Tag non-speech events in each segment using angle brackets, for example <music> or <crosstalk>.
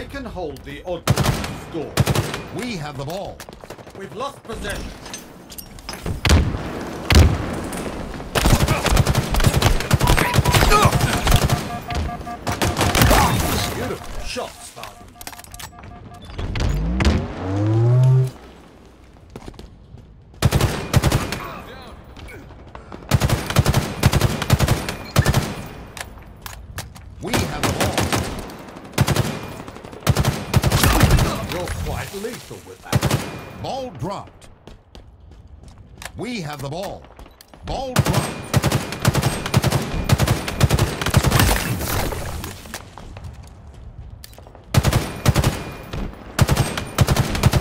Take and hold the odd score. We have the ball. We've lost possession. <laughs> Ah, beautiful shot, Spartan. We have the ball. You're quite lethal with that. Ball dropped. We have the ball. Ball dropped.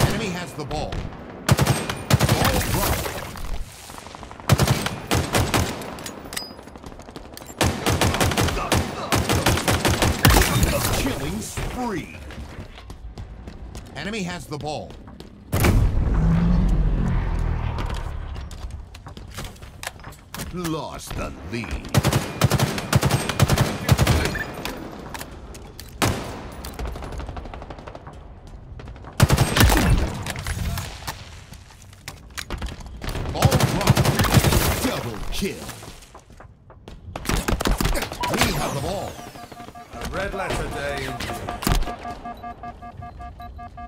Enemy has the ball. Ball Enemy has the ball. Lost the lead. Ball dropped. Double kill. We have the ball. A red letter day indeed.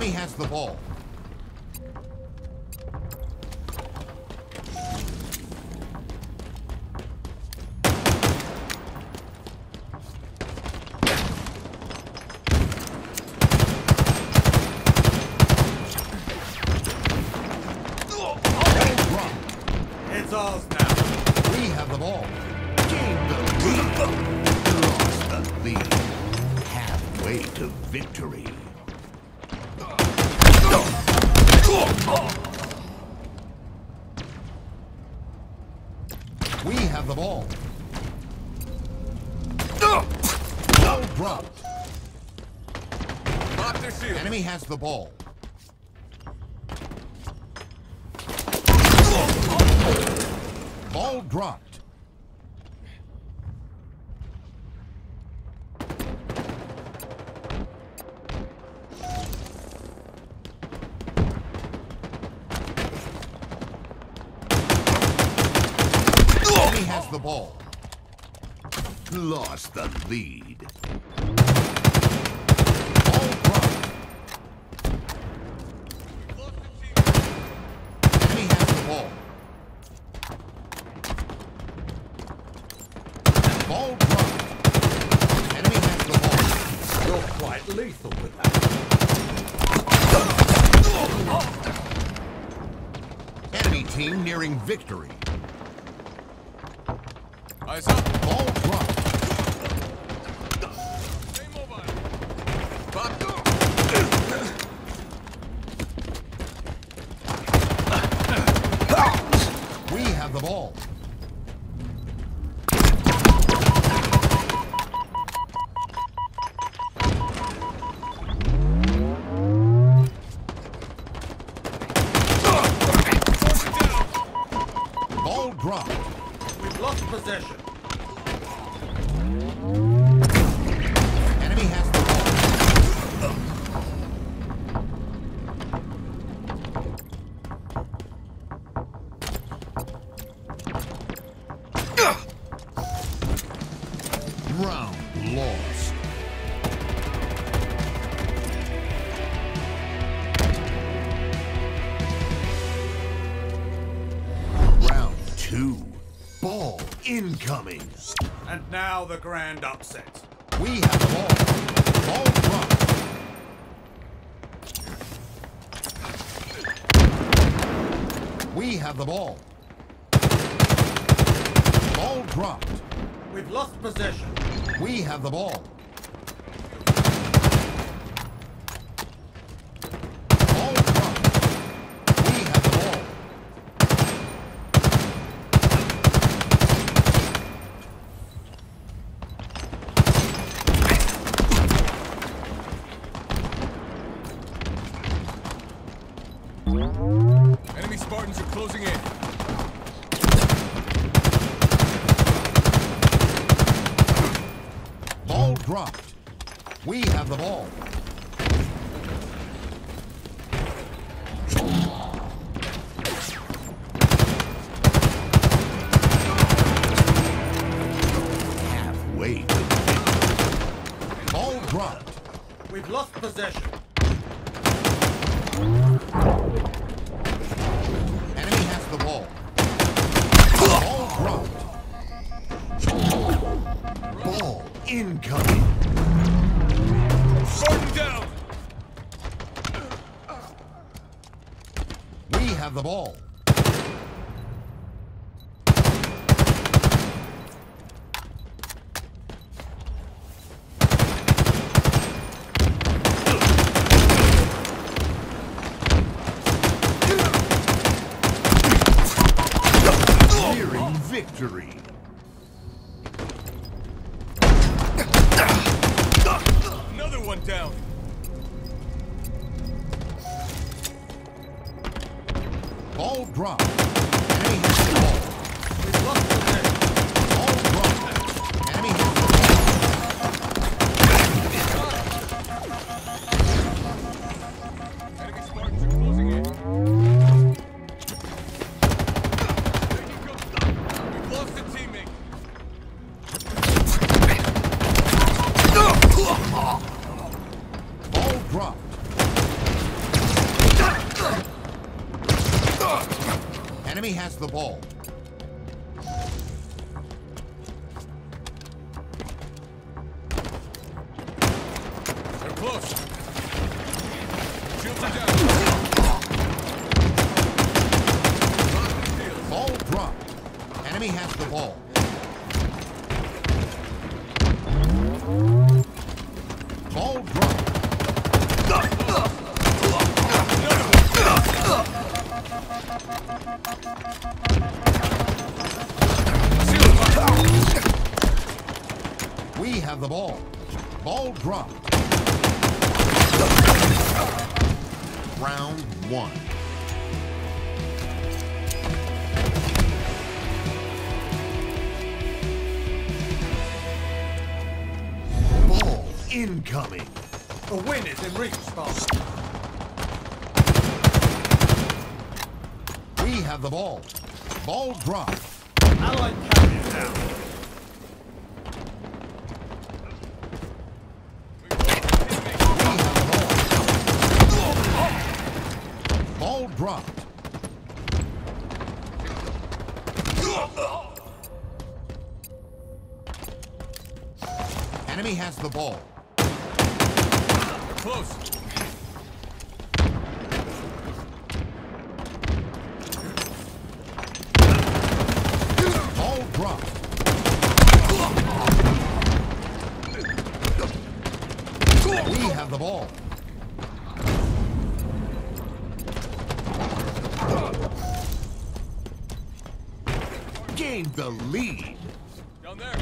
lead. Lost the lead. Halfway to victory. We have the ball. Ball dropped. Lock their shield. Enemy has the ball. Ball dropped. The ball. Lost the lead. Ball dropped. Enemy has the ball. Ball dropped. Enemy has the ball. You're quite lethal with that. Enemy team nearing victory. Eyes up. Ball And now the grand upset. We have the ball. Ball dropped. We have the ball. Ball dropped. We've lost possession. We have the. Ball dropped. We have the ball. Enemy Spartans are closing in. Ball dropped. We have the ball. Halfway. Ball dropped. We've lost possession. Ball dropped. Ball incoming. Spartan down! We have the ball. Victory. Another one down. Ball dropped. Dropped. Enemy has the ball. They're close. Shields are down. Ball dropped. Enemy has the ball. Ball dropped. Have the ball. Ball dropped. Round one. Ball incoming. A win is in reach, Spartan. We have the ball. Ball dropped. Allied carrier down. Enemy has the ball. Close. Ball dropped. We have the ball. Gained the lead. Down there.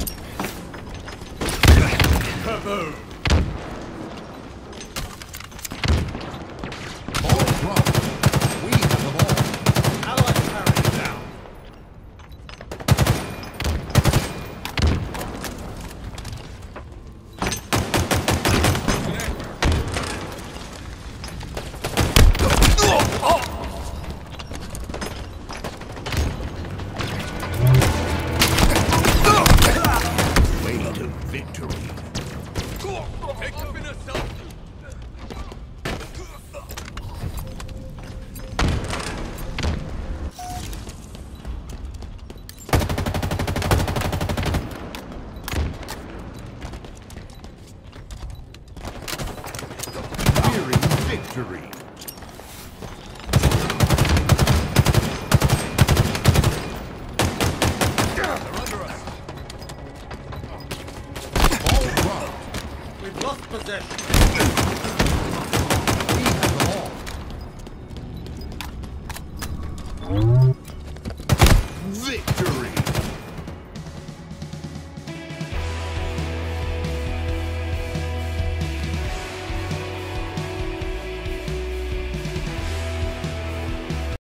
Kaboom!